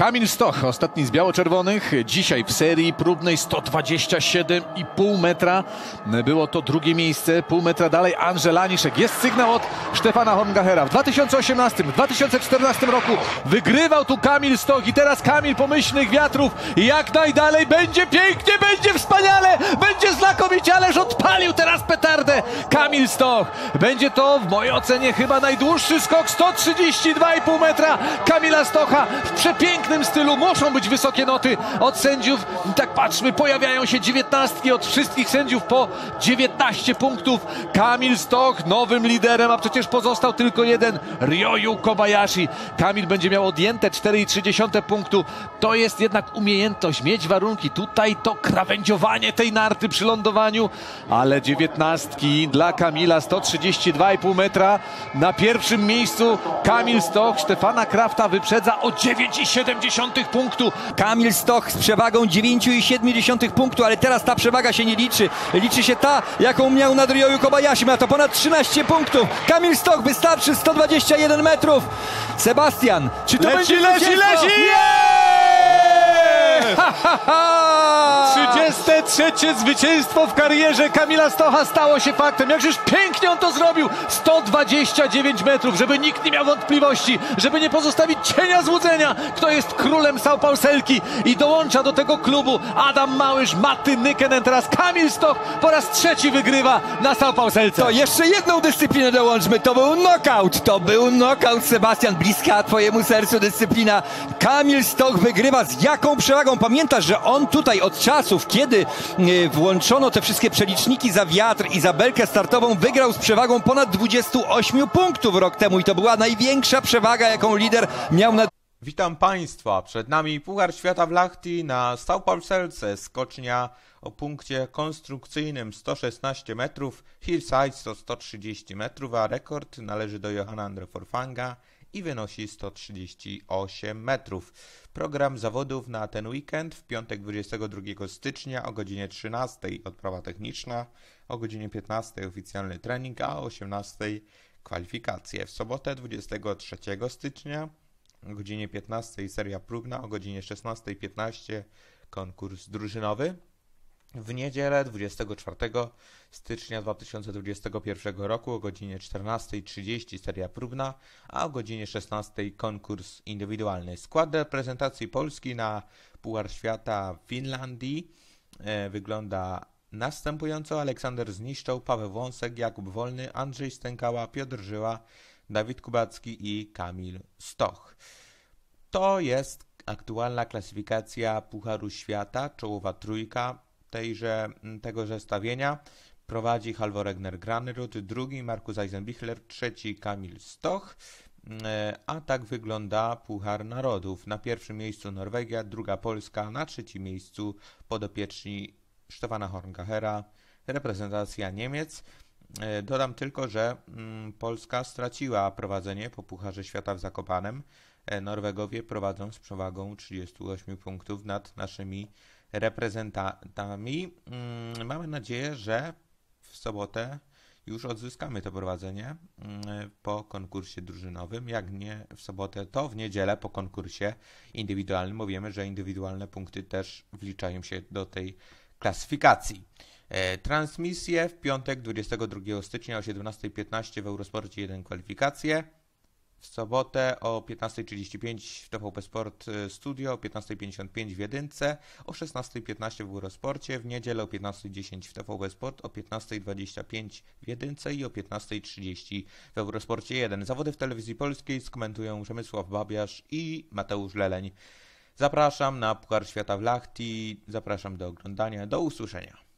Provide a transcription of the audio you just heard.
Kamil Stoch, ostatni z biało-czerwonych. Dzisiaj w serii próbnej 127,5 metra. Było to drugie miejsce. Pół metra dalej Andrzej Laniszek. Jest sygnał od Stefana Horngachera. W 2018, w 2014 roku wygrywał tu Kamil Stoch i teraz Kamil pomyślnych wiatrów. Jak najdalej będzie pięknie, będzie wspaniale, będzie znakomicie, ależ odpalił teraz petardę Kamil Stoch. Będzie to w mojej ocenie chyba najdłuższy skok 132,5 metra Kamila Stocha w przepięknym stylu. Muszą być wysokie noty od sędziów. Tak patrzmy, pojawiają się dziewiętnastki od wszystkich sędziów po 19 punktów. Kamil Stoch nowym liderem, a przecież pozostał tylko jeden Ryoyu Kobayashi. Kamil będzie miał odjęte 4,3 punktu. To jest jednak umiejętność, mieć warunki. Tutaj to krawędziowanie tej narty przy lądowaniu, ale dziewiętnastki dla Kamila 132,5 metra. Na pierwszym miejscu Kamil Stoch Stefana Krafta wyprzedza o 9,7 punktu. Kamil Stoch z przewagą 9,7 punktu, ale teraz ta przewaga się nie liczy. Liczy się ta, jaką miał nad Ryoyu Kobayashi. Ma to ponad 13 punktów. Kamil Stoch wystarczy 121 metrów. Sebastian, czy to Leci, będzie leci, zwycięstwo? leci! Yeah! Ha, ha, ha! 33 zwycięstwo w karierze Kamila Stocha stało się faktem. Jakżeż pięknie on to zrobił. 129 metrów, żeby nikt nie miał wątpliwości, żeby nie pozostawić cienia złudzenia, kto jest królem Saupauselki i dołącza do tego klubu Adam Małysz, Matty Nykenen, teraz Kamil Stoch po raz trzeci wygrywa na Saupauselce. To jeszcze jedną dyscyplinę dołączmy. To był knockout. To był knockout, Sebastian. Bliska twojemu sercu dyscyplina. Kamil Stoch wygrywa. Z jaką przewagą? Pamiętasz, że on tutaj od czasów, kiedy e, włączono te wszystkie przeliczniki za wiatr i za belkę startową, wygrał z przewagą ponad 28 punktów rok temu. I to była największa przewaga, jaką lider miał na Witam Państwa, przed nami Puchar Świata w Lahti na Staupolselce, skocznia o punkcie konstrukcyjnym 116 metrów, hillside to 130 metrów, a rekord należy do Johanna Andre Forfanga i wynosi 138 metrów. Program zawodów na ten weekend w piątek 22 stycznia o godzinie 13 odprawa techniczna, o godzinie 15 oficjalny trening, a o 18 kwalifikacje. W sobotę 23 stycznia o godzinie 15 seria próbna, o godzinie 16.15 konkurs drużynowy. W niedzielę 24 stycznia 2021 roku o godzinie 14.30 seria próbna, a o godzinie 16 konkurs indywidualny. Skład reprezentacji Polski na Puchar Świata w Finlandii e, wygląda następująco. Aleksander Zniszczał, Paweł Wąsek, Jakub Wolny, Andrzej Stękała, Piotr Żyła, Dawid Kubacki i Kamil Stoch. To jest aktualna klasyfikacja Pucharu Świata, czołowa trójka tejże, tego zestawienia. Prowadzi Halvor Egner Granerud, drugi Markus Eisenbichler, trzeci Kamil Stoch. E, A tak wygląda Puchar Narodów. Na pierwszym miejscu Norwegia, druga Polska, na trzecim miejscu podopieczni Stefana Horngachera, reprezentacja Niemiec. E, Dodam tylko, że mm, Polska straciła prowadzenie po Pucharze Świata w Zakopanem. E, Norwegowie prowadzą z przewagą 38 punktów nad naszymi reprezentantami. Mm, Mamy nadzieję, że w sobotę już odzyskamy to prowadzenie mm, po konkursie drużynowym. Jak nie w sobotę, to w niedzielę po konkursie indywidualnym, bo wiemy, że indywidualne punkty też wliczają się do tej klasyfikacji. E, Transmisje w piątek 22 stycznia o 17.15 w Eurosporcie 1 kwalifikacje. W sobotę o 15.35 w TVP Sport y, Studio, o 15.55 w Jedynce, o 16.15 w Eurosporcie, w niedzielę o 15.10 w TVP Sport, o 15.25 w Jedynce i o 15.30 w Eurosporcie 1. Zawody w telewizji polskiej skomentują Przemysław Babiarz i Mateusz Leleń. Zapraszam na Puchar Świata w Lahti, zapraszam do oglądania, do usłyszenia.